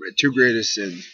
my two greatest sins.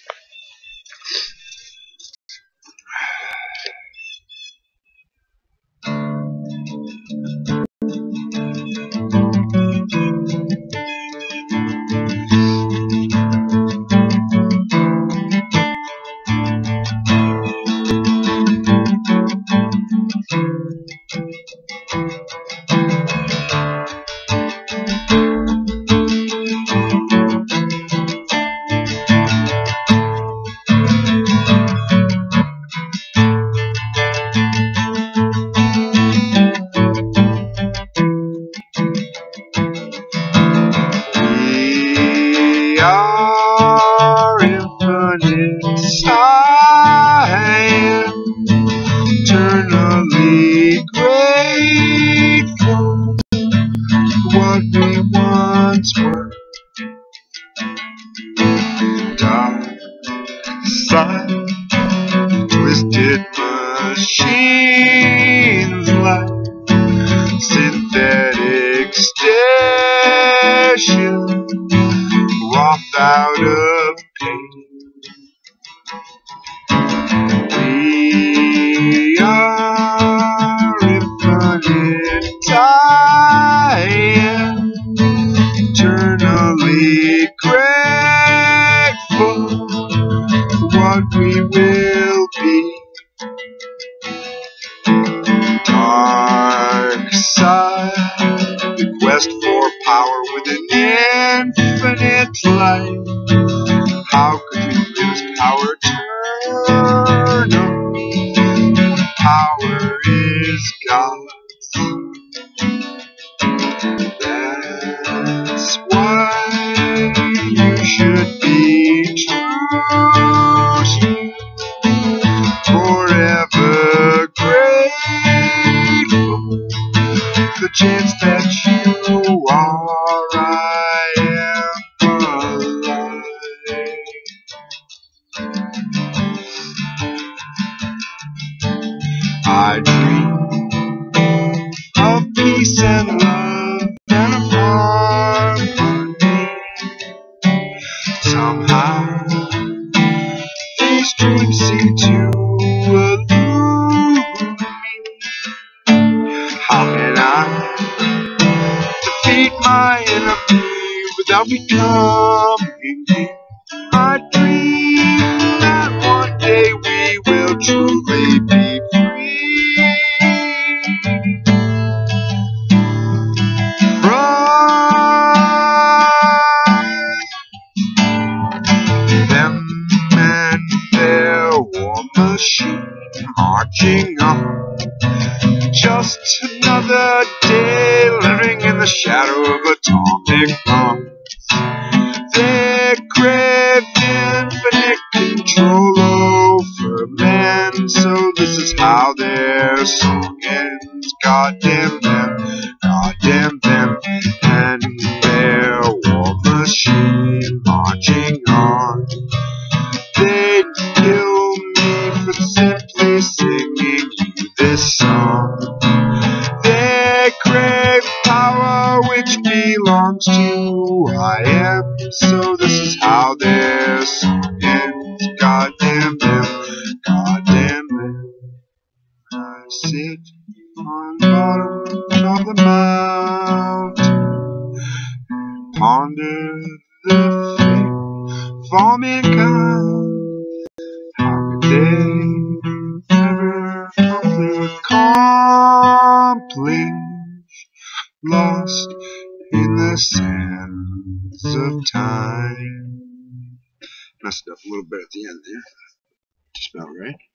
Side, twisted machines like synthetic station out of we will be. Dark side, the quest for power with an infinite light. How The chance that you are. I am alive. I dream of peace and love without becoming me? I dream that one day we will truly be. Free from them and their war machine marching on. Just another day living in the shadow of atomic bombs. How their song ends. Goddamn them, goddamn them, and their war machine marching on. They kill me for simply singing you this song. They crave power which belongs to I am, so this is how their song ends. God damn them, I sit on the bottom of the mountain and ponder the fate for mankind. How could they? accomplished, lost in the sands of time. Messed up a little bit at the end there. Just about right.